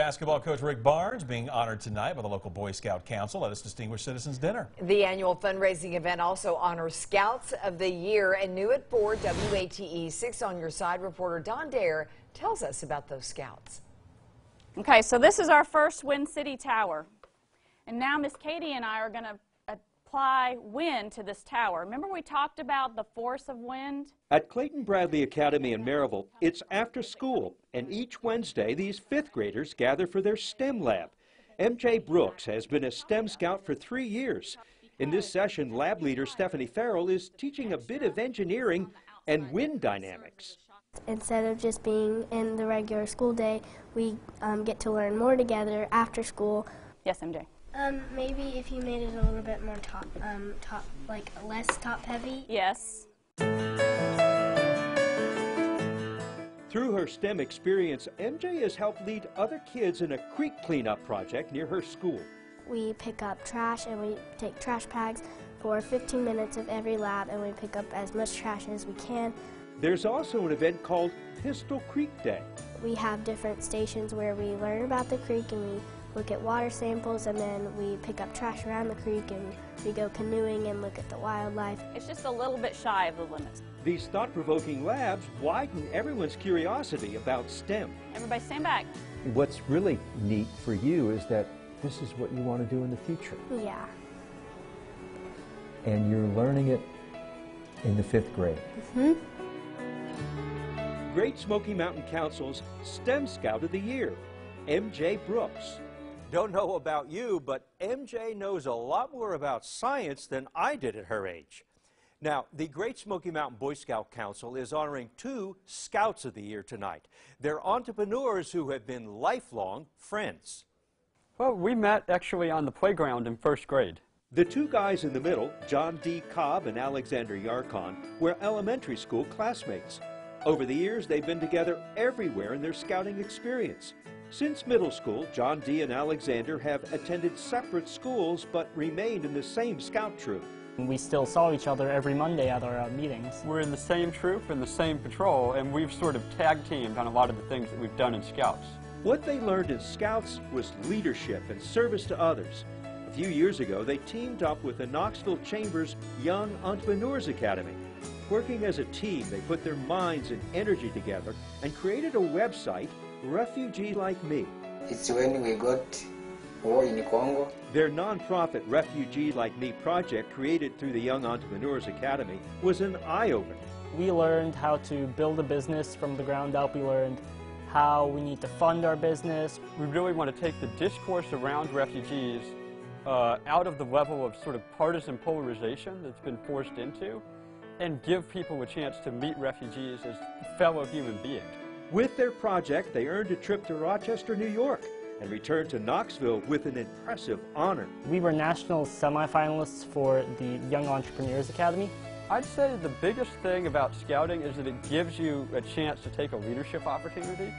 Basketball coach Rick Barnes being honored tonight by the local Boy Scout Council at its Distinguished Citizens Dinner. The annual fundraising event also honors Scouts of the Year. And new at 4 WATE 6 on your side reporter Don Dare tells us about those Scouts. Okay, so this is our first Wind City Tower. And now Miss Katie and I are going to apply wind to this tower. Remember we talked about the force of wind? At Clayton Bradley Academy in Maryville, it's after school, and each Wednesday these fifth graders gather for their STEM lab. MJ Brooks has been a STEM scout for three years. In this session, lab leader Stephanie Farrell is teaching a bit of engineering and wind dynamics. Instead of just being in the regular school day, we um, get to learn more together after school. Yes, MJ. Um, maybe if you made it a little bit more top, um, top, like less top heavy. Yes. Through her STEM experience, MJ has helped lead other kids in a creek cleanup project near her school. We pick up trash and we take trash bags for 15 minutes of every lab and we pick up as much trash as we can. There's also an event called Pistol Creek Day. We have different stations where we learn about the creek and we look at water samples and then we pick up trash around the creek and we go canoeing and look at the wildlife. It's just a little bit shy of the limits. These thought-provoking labs widen everyone's curiosity about STEM. Everybody stand back. What's really neat for you is that this is what you want to do in the future. Yeah. And you're learning it in the fifth grade. hmm Great Smoky Mountain Council's STEM Scout of the Year, MJ Brooks. Don't know about you, but MJ knows a lot more about science than I did at her age. Now, the Great Smoky Mountain Boy Scout Council is honoring two Scouts of the Year tonight. They're entrepreneurs who have been lifelong friends. Well, we met actually on the playground in first grade. The two guys in the middle, John D. Cobb and Alexander Yarkon, were elementary school classmates. Over the years, they've been together everywhere in their scouting experience. Since middle school, John D. and Alexander have attended separate schools but remained in the same scout troop. We still saw each other every Monday at our uh, meetings. We're in the same troop and the same patrol, and we've sort of tag teamed on a lot of the things that we've done in Scouts. What they learned in Scouts was leadership and service to others. A few years ago, they teamed up with the Knoxville Chambers Young Entrepreneurs Academy. Working as a team, they put their minds and energy together and created a website Refugee Like Me. It's when we got war in Congo. Their nonprofit Refugee Like Me project, created through the Young Entrepreneurs Academy, was an eye-opener. We learned how to build a business from the ground up. We learned how we need to fund our business. We really want to take the discourse around refugees uh, out of the level of sort of partisan polarization that's been forced into and give people a chance to meet refugees as fellow human beings. With their project, they earned a trip to Rochester, New York, and returned to Knoxville with an impressive honor. We were national semifinalists for the Young Entrepreneurs Academy. I'd say the biggest thing about scouting is that it gives you a chance to take a leadership opportunity.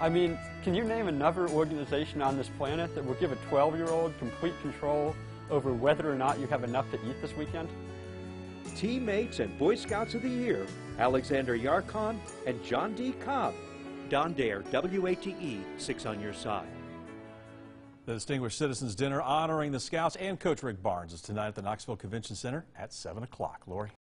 I mean, can you name another organization on this planet that will give a 12-year-old complete control over whether or not you have enough to eat this weekend? Teammates and Boy Scouts of the Year, Alexander Yarkon and John D. Cobb. Don Dare, WATE, 6 on your side. The Distinguished Citizens Dinner honoring the Scouts and Coach Rick Barnes is tonight at the Knoxville Convention Center at 7 o'clock. Lori?